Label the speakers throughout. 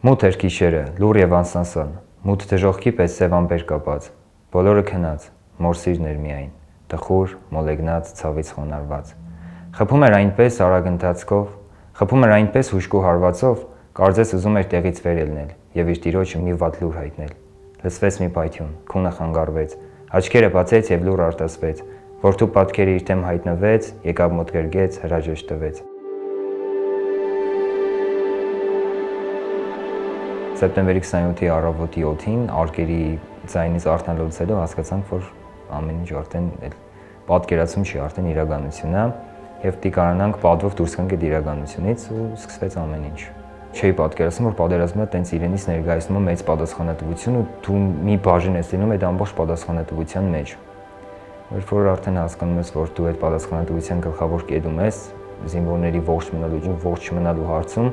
Speaker 1: Մութ էր գիշերը, լուր եւ անսանսան, մութ դժողքի պես սև ամպեր կապած։ Բոլորը քնած, մորսիրն էր միայն, տխուր, մոլեգնած, ցավից խոնարհված։ Խփում էր այնպես արագ ընթացքով, խփում էր այնպես հուշկու հարվածով, կարծես ուզում էր տեղից վեր ելնել եւ իր տիրոջը մի վատ լուր հայտնել։ Լսվեց մի պայթյուն, քունը խանգարվեց, աչքերը բացեց եւ լուր արտասվեց։ Որդու պատկերը իր դեմ հայտնվեց, եկավ մոտ գրգեց, հրաժեշտ տվեց։ Սեպտեմբերի 27-ի առավոտի 7-ին արկերի ձայնից արթնալուծելով հասկացանք, որ ամեն ինչ արդեն պատկերացում չի, արդեն իրականություն է եւ պիտի կարողանանք պատվով դուրս գանք այդ իրականությունից ու սկսվեց ամեն ինչ։ Չէի պատկերացնում, որ պատերազմը տենց իրենից ներկայացնում է մեծ պատասխանատվություն ու դու մի բաժին ես լինում այդ ամբողջ պատասխանատվության մեջ։ Երբ որ արդեն հասկանում ես, որ դու այդ պատասխանատվության գլխավոր կետում ես, զինվորների ողջ մնալու, ողջ չմնալու հարցում,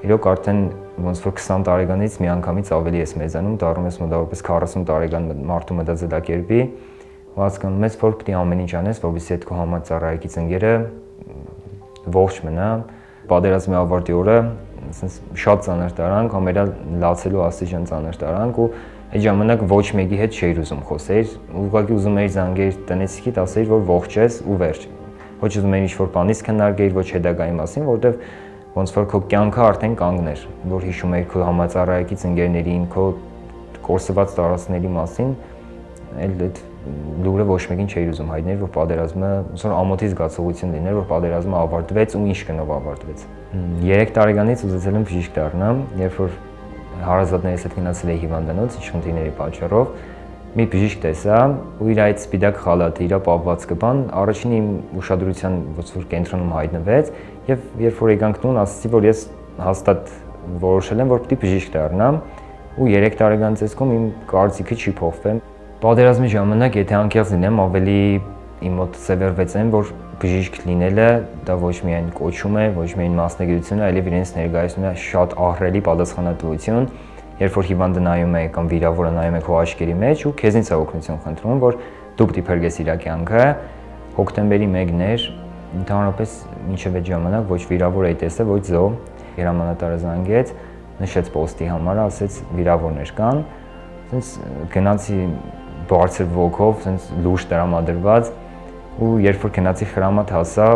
Speaker 1: իրոք արդեն ոնց որ 20 տարեկանից միանգամից ավելի ես մեծանում, դառնում ես մոտավորապես 40 տարեկան մարդու մտածելակերպի, ու հասկանում ես, որ պետք է ամեն ինչ անես, որովհետեւ այդ քո համաձայնայից ընկերը ողջ մնա։ Պատերազմի ավարտի օրը ասես շատ ծանր տարանք, համերա լացելու աստիճան ծանր տարանք ու այդ ժամանակ ոչ մեկի հետ չէիր ուզում խոսեիր, ուղղակի ուզում էիր զանգեիր տնեցիկիդ, ասեիր, որ ողջ ես ու վերջ։ Ոչ ուզում էիր ինչ-որ բանից քննարկեիր, ոչ հետագայի մասին, որովհետև ոնց որ քո կյանքը արդեն կանգներ, որ հիշում ես քո համաձայնայից ընկերներին, քո կորսված տարածքների մասին, այլ այդ լուրը ոչ մեկին չէր ուզում հայտնել, որ պատերազմը ոնց որ ամոթի զգացողություն լիներ, որ պատերազմը ավարտվեց ու ինչ կնով ավարտվեց։ 3 տարեկանից ուզեցել եմ բժիշկ դառնամ, երբ որ հարազատներիս հետ գնացել էի հիվանդանոց, ինչ խնդիրների պատճառով, մի բժիշկ տեսա ու իր այդ սպիտակ խալաթը, իր պապվածքը բան առաջին իմ ուշադրության ոնց որ կենտրոնում հայտնվեց եւ երբ որ եկանք տուն, ասացի, որ ես հաստատ որոշել եմ, որ պիտի բժիշկ դառնամ ու 3 տարեկան ցեսկում իմ կարծիքը չի փոխվել։ Պատերազմի ժամանակ, եթե անկեղծ լինեմ, ավելի իմ մոտ սևեռվեց այն, որ բժիշկ լինելը դա ոչ միայն կոչում է, ոչ միայն մասնագիտություն այլև իրենց ներկայացնում է շատ ահռելի պատասխանատվություն երբ որ հիվանդը նայում է կամ վիրավորը նայում է քո աչքերի մեջ ու քեզնից է օգնություն խնդրում, որ դու պիտի փրկես իր կյանքը, հոկտեմբերի 1-ն էր, ընդհանրապես մինչև այդ ժամանակ ոչ վիրավոր էի տեսել, ոչ զո, հրամանատարը զանգեց, նշեց պոստի համար, ասեց վիրավորներ կան, ասենց գնացի բարձր ոգով, ասենց լուրջ տրամադրված ու երբ որ գնացի խրամատ հասա,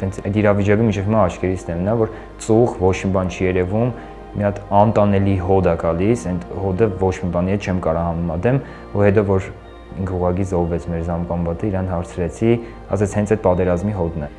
Speaker 1: տենց այդ իրավիճակը մինչև հիմա աչքերից տեմն է, որ ծուխ ոչ մի բան չի երևում, մի հատ անտանելի հոդ է գալիս, այդ հոդը ոչ մի բանի հետ չեմ կարող համեմատեմ, ու հետո որ ինքը ուղղակի զոհվեց մեր զամկամբատը, իրան հարցրեցի, ասեց հենց այդ պատերազմի հոդն է։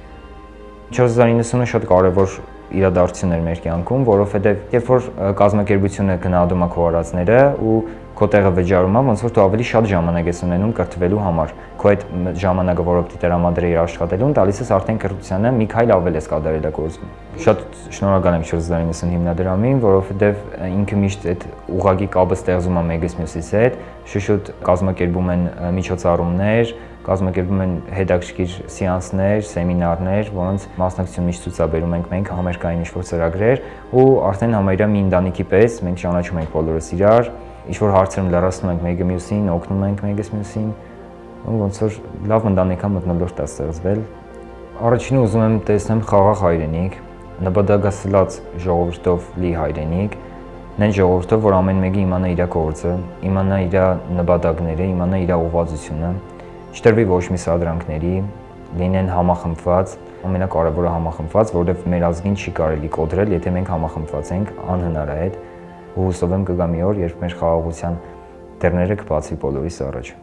Speaker 1: 4090-ը շատ կարևոր իրադարձություն էր մեր կյանքում, որովհետև երբ որ կազմակերպությունը գնահատում է քո արածները ու քո տեղը վճարում է, ոնց որ դու ավելի շատ ժամանակ ես ունենում կրթվելու համար։ Քո այդ ժամանակը, որը պիտի տրամադրեիր աշխատելուն, տալիս ես արդեն կրթությանը մի քայլ ավել ես կատարելագործում։ Շատ շնորհակալ եմ 4090 հիմնադրամին, որովհետև ինքը միշտ այդ ուղագի կապը ստեղծում է մեկից մյուսից հետ, շուշուտ կազմակերպում են միջոցառումներ, կազմակերպում են հետաքրքիր սեանսներ, սեմինարներ, որոնց մասնակցություն միշտ ցուցաբերում ենք մենք համերգային ինչ-որ ծրագրեր ու արդեն համարյա մի ընտանիքի պես մենք ճանաչում ենք բոլորս իրար, ինչ որ հարցերում լրացնում ենք մեկը մյուսին, օգնում ենք մեկը մյուսին, ու ոնց որ լավ ընտանեկան մտնոլորտ է ստեղծվել։ Առաջինը ուզում եմ տեսնեմ խաղաղ հայրենիք, նպատակասլաց ժողովրդով լի հայրենիք, նեն ժողովրդով, որ ամեն մեկը իմանա իր գործը, իմանա իր նպատակները, իմանա իր ուղղվածությունը, չտրվի ոչ մի սադրանքների, լինեն համախմբված, ամենակարևորը համախմբված, որովհետև մեր ազգին չի կարելի կոտրել, եթե մենք համախմբված ենք, անհնար է այդ ու հուսով եմ կգա մի օր, երբ մեր խաղաղության դռները կբացվի բոլորիս առաջ։